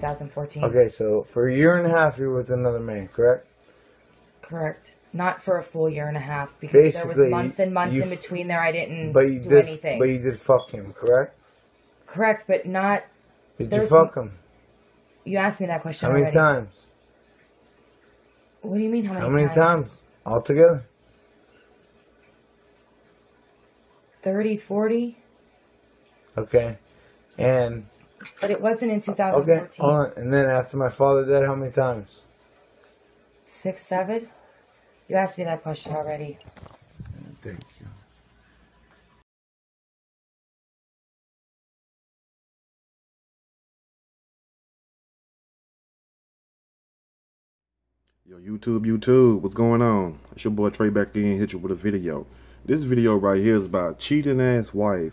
2014. Okay, so for a year and a half, you were with another man, correct? Correct. Not for a full year and a half because there Basically, was months and months you in f- between there I didn't But you do did. anything. But you did fuck him, correct? Correct, but not. Did There's- you fuck him? You asked me that question How many already. times? What do you mean? How many, How many times altogether? 30, 40? Okay, and But it wasn't in okay, 2014. hold on. And then after my father died, how many times? Six, seven? You asked me that question already. Thank you. Yo, YouTube, YouTube, what's going on? It's your boy Trey back again, hit you with a video. This video right here is about cheating ass wife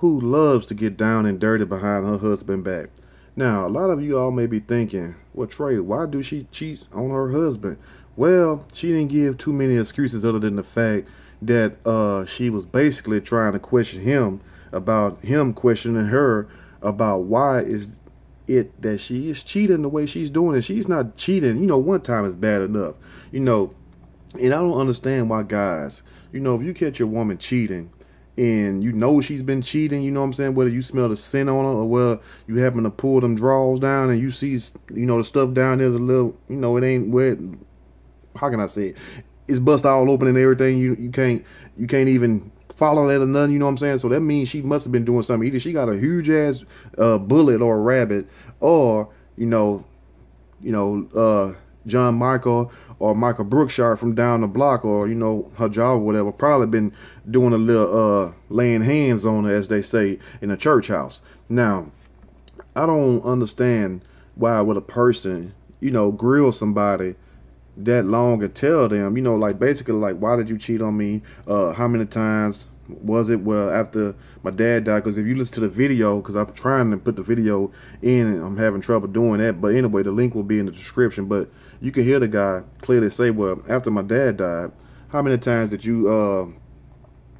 who loves to get down and dirty behind her husband back. Now, a lot of you all may be thinking, well, Trey, why do she cheat on her husband? Well, she didn't give too many excuses other than the fact that uh, she was basically trying to question him about him questioning her about why is it that she is cheating the way she's doing it. She's not cheating. You know, one time is bad enough. You know, and I don't understand why guys, you know, if you catch your woman cheating and you know she's been cheating, you know what I'm saying, whether you smell the scent on her or whether you happen to pull them drawers down and you see, you know, the stuff down there's a little, you know, it ain't wet. How can I say it? It's bust all open and everything. You you can't you can't even follow that or nothing. You know what I'm saying? So that means she must have been doing something. Either she got a huge ass uh, bullet or a rabbit, or you know, you know, uh, John Michael or Michael Brookshire from down the block, or you know, her job or whatever, probably been doing a little uh, laying hands on her, as they say in a church house. Now, I don't understand why would a person, you know, grill somebody that long and tell them, you know, like basically like why did you cheat on me? Uh, how many times was it? Well, after my dad died, because if you listen to the video, because I'm trying to put the video in, and I'm having trouble doing that. But anyway, the link will be in the description. But you can hear the guy clearly say, well, after my dad died, how many times did you uh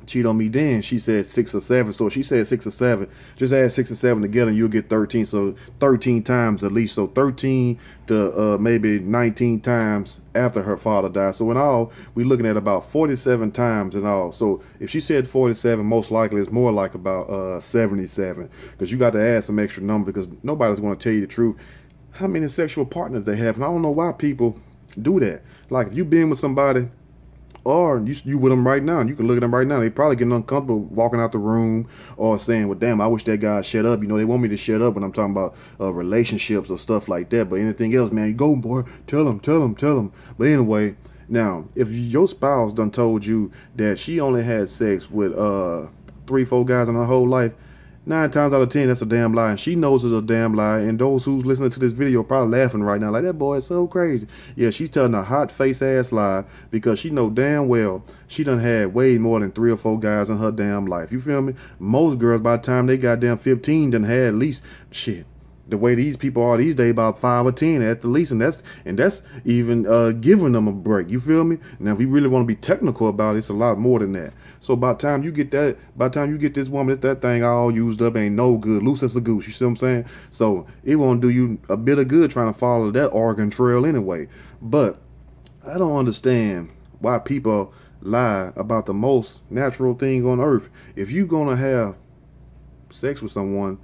cheat on me then? She said six or seven. So she said six or seven. Just add six and seven together and you'll get 13 so 13 times at least. So 13 to uh, maybe 19 times after her father died. So in all we're looking at about 47 times in all. So if she said 47 most likely it's more like about uh 77 because you got to add some extra number because nobody's going to tell you the truth how many sexual partners they have and i don't know why people do that like if you've been with somebody or you you with them right now, and you can look at them right now. They probably getting uncomfortable walking out the room or saying, "Well, damn, I wish that guy shut up." You know, they want me to shut up when I'm talking about uh, relationships or stuff like that. But anything else, man, you go, boy, tell them, tell them, tell them. But anyway, now if your spouse done told you that she only had sex with uh three, four guys in her whole life. Nine times out of ten, that's a damn lie, and she knows it's a damn lie. And those who's listening to this video are probably laughing right now, like that boy is so crazy. Yeah, she's telling a hot face ass lie because she know damn well she done had way more than three or four guys in her damn life. You feel me? Most girls by the time they got damn fifteen done had at least shit. The way these people are these days, about five or ten at the least, and that's and that's even uh, giving them a break. You feel me? Now, if we really want to be technical about it, it's a lot more than that. So by the time you get that, by the time you get this woman, it's that thing all used up, ain't no good, loose as a goose. You see what I'm saying? So it won't do you a bit of good trying to follow that Oregon Trail anyway. But I don't understand why people lie about the most natural thing on earth. If you're gonna have sex with someone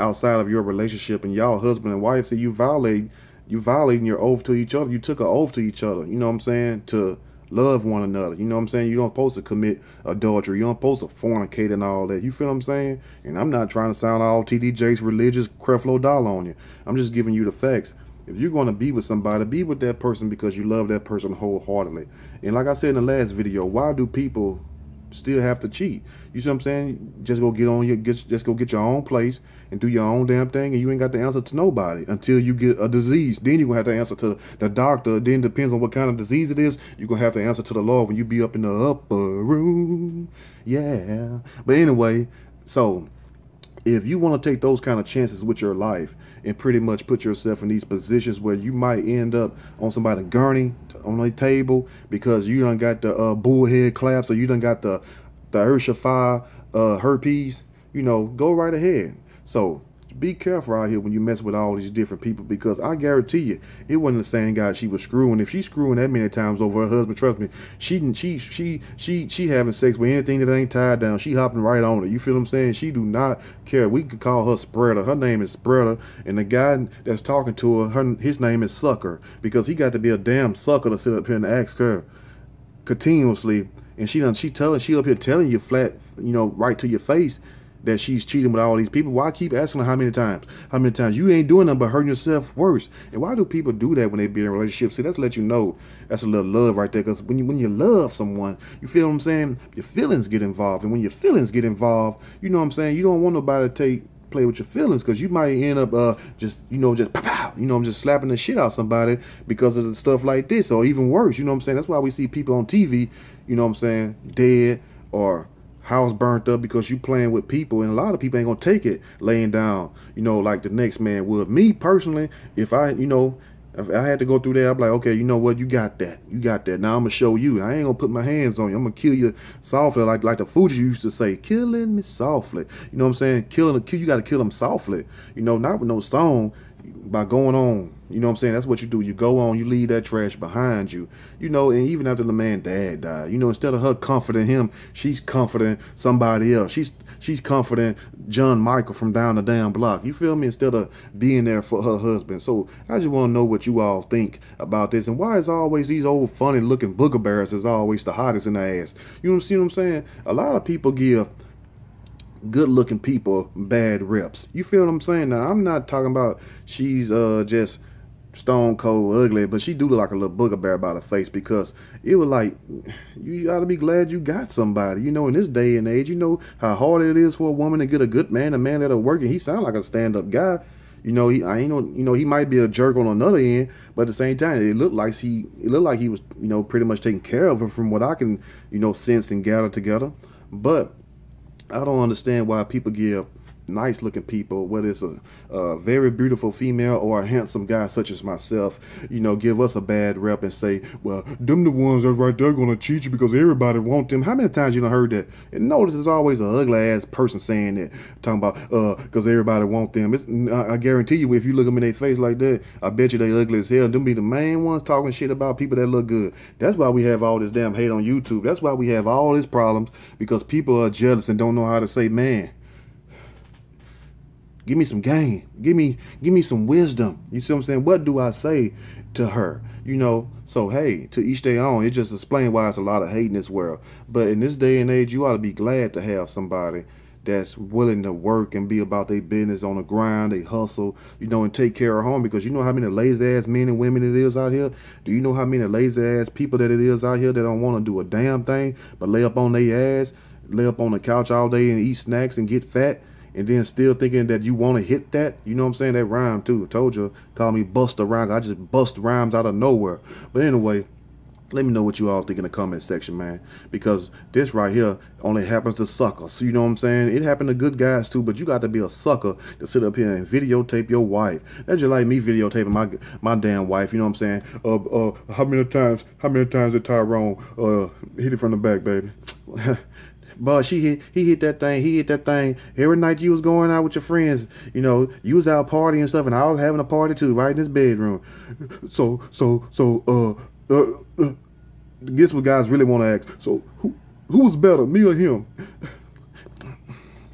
outside of your relationship and y'all husband and wife, so you violate you violating your oath to each other. You took an oath to each other. You know what I'm saying? To love one another. You know what I'm saying? You don't supposed to commit adultery. You don't supposed to fornicate and all that. You feel what I'm saying? And I'm not trying to sound all T.D. Jakes religious Creflo Dollar on you. I'm just giving you the facts. If you're going to be with somebody, be with that person because you love that person wholeheartedly. And like I said in the last video, why do people still have to cheat? You see what I'm saying? Just go get on your get just go get your own place and do your own damn thing and you ain't got the answer to nobody until you get a disease. Then you're gonna have to answer to the doctor. Then depends on what kind of disease it is, you're gonna have to answer to the Lord when you be up in the upper room. Yeah. But anyway, so if you want to take those kind of chances with your life and pretty much put yourself in these positions where you might end up on somebody's gurney on a table because you done got the uh, bullhead claps or you done got the the Urshifa uh, herpes, you know, go right ahead. So be careful out here when you mess with all these different people because I guarantee you it wasn't the same guy she was screwing. If she's screwing that many times over her husband, trust me, she didn't she she she she having sex with anything that ain't tied down. She hopping right on it. You feel what I'm saying? She do not care. We could call her spreader. Her name is spreader, and the guy that's talking to her, her his name is sucker because he got to be a damn sucker to sit up here and ask her continuously. And she done she telling she up here telling you flat, you know, right to your face that she's cheating with all these people. Why keep asking her how many times? How many times? You ain't doing nothing but hurting yourself worse. And why do people do that when they be in a relationship? See, that's let you know that's a little love right there. Because when you when you love someone, you feel what I'm saying? Your feelings get involved, and when your feelings get involved, you know what I'm saying. You don't want nobody to take play with your feelings because you might end up uh just you know just pow, pow, you know I'm just slapping the shit out somebody because of the stuff like this or even worse you know what I'm saying that's why we see people on TV you know what I'm saying dead or house burnt up because you playing with people and a lot of people ain't gonna take it laying down you know like the next man would me personally if i you know if I had to go through there, I'm like, okay, you know what? You got that. You got that. Now I'm gonna show you. I ain't gonna put my hands on you. I'm gonna kill you softly, like like the Fugees used to say, killing me softly. You know what I'm saying? Killing a kill. You got to kill them softly. You know, not with no song. By going on, you know what I'm saying? That's what you do. You go on, you leave that trash behind you. You know, and even after the man dad died, you know, instead of her comforting him, she's comforting somebody else. She's she's comforting John Michael from down the damn block. You feel me? Instead of being there for her husband. So I just want to know what you all think about this and why is always these old funny looking booger bears is always the hottest in the ass. You know see what I'm saying? A lot of people give good looking people bad reps. You feel what I'm saying? Now I'm not talking about she's uh just stone cold ugly, but she do look like a little booger bear by the face because it was like you ought to be glad you got somebody. You know, in this day and age, you know how hard it is for a woman to get a good man, a man that'll work, and he sound like a stand up guy. You know, he I ain't know you know he might be a jerk on another end, but at the same time, it looked like he it looked like he was you know pretty much taking care of her from what I can you know sense and gather together. But I don't understand why people give nice looking people, whether it's a, a, very beautiful female or a handsome guy such as myself, you know, give us a bad rep and say, well, them the ones that right there gonna cheat you because everybody want them. How many times you done heard that? And notice there's always an ugly ass person saying that, talking about uh, because everybody want them. It's, I, I guarantee you, if you look them in their face like that, I bet you they ugly as hell. Them be the main ones talking shit about people that look good. That's why we have all this damn hate on YouTube. That's why we have all these problems because people are jealous and don't know how to say man. Give me some game. Give me give me some wisdom. You see what I'm saying? What do I say to her? You know, so hey, to each their own. It just explains why it's a lot of hate in this world. But in this day and age, you ought to be glad to have somebody that's willing to work and be about their business on the grind, they hustle, you know, and take care of home because you know how many lazy ass men and women it is out here? Do you know how many lazy ass people that it is out here that don't want to do a damn thing but lay up on their ass, lay up on the couch all day and eat snacks and get fat? And then still thinking that you want to hit that. You know what I'm saying? That rhyme too. Told you, call me Busta Rhymes. I just bust rhymes out of nowhere. But anyway, let me know what you all think in the comment section, man. Because this right here only happens to suckers. You know what I'm saying? It happened to good guys too, but you got to be a sucker to sit up here and videotape your wife. That's just like me videotaping my my damn wife. You know what I'm saying? Uh, uh, how many times? How many times did Tyrone uh hit it from the back, baby? But she hit, he hit that thing. He hit that thing every night. You was going out with your friends. You know, you was out partying and stuff, and I was having a party too, right in this bedroom. So, so, so, uh, uh, uh guess what guys really want to ask? So, who, who was better, me or him?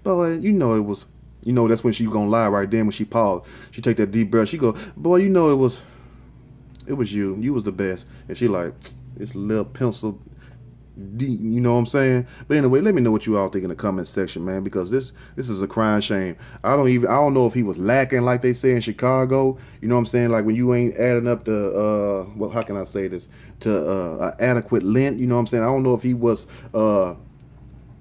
Boy, you know it was. You know that's when she gonna lie right then when she paused. She take that deep breath. She go, boy, you know it was. It was you. You was the best. And she like, this little pencil you know what I'm saying? But anyway, let me know what you all think in the comment section, man, because this this is a crying shame. I don't even I don't know if he was lacking like they say in Chicago. You know what I'm saying? Like when you ain't adding up the uh well how can I say this to uh adequate length, you know what I'm saying? I don't know if he was uh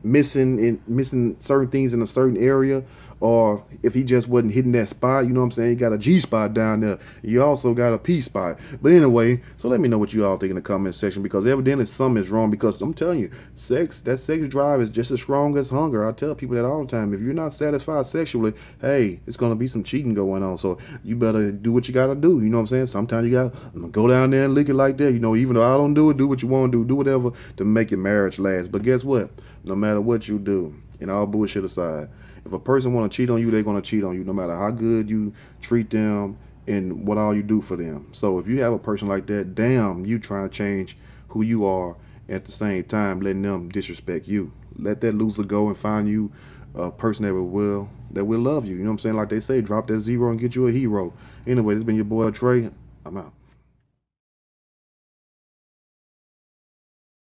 missing in missing certain things in a certain area or if he just wasn't hitting that spot, you know what I'm saying? He got a G spot down there. You also got a P spot. But anyway, so let me know what you all think in the comment section because evidently something is wrong because I'm telling you, sex, that sex drive is just as strong as hunger. I tell people that all the time. If you're not satisfied sexually, hey, it's going to be some cheating going on. So you better do what you got to do. You know what I'm saying? Sometimes you got to go down there and lick it like that. You know, even though I don't do it, do what you want to do. Do whatever to make your marriage last. But guess what? No matter what you do, and all bullshit aside, If a person want to cheat on you, they're gonna cheat on you, no matter how good you treat them and what all you do for them. So if you have a person like that, damn, you trying to change who you are at the same time letting them disrespect you. Let that loser go and find you a person that will that will love you. You know what I'm saying? Like they say, drop that zero and get you a hero. Anyway, this has been your boy Trey. I'm out.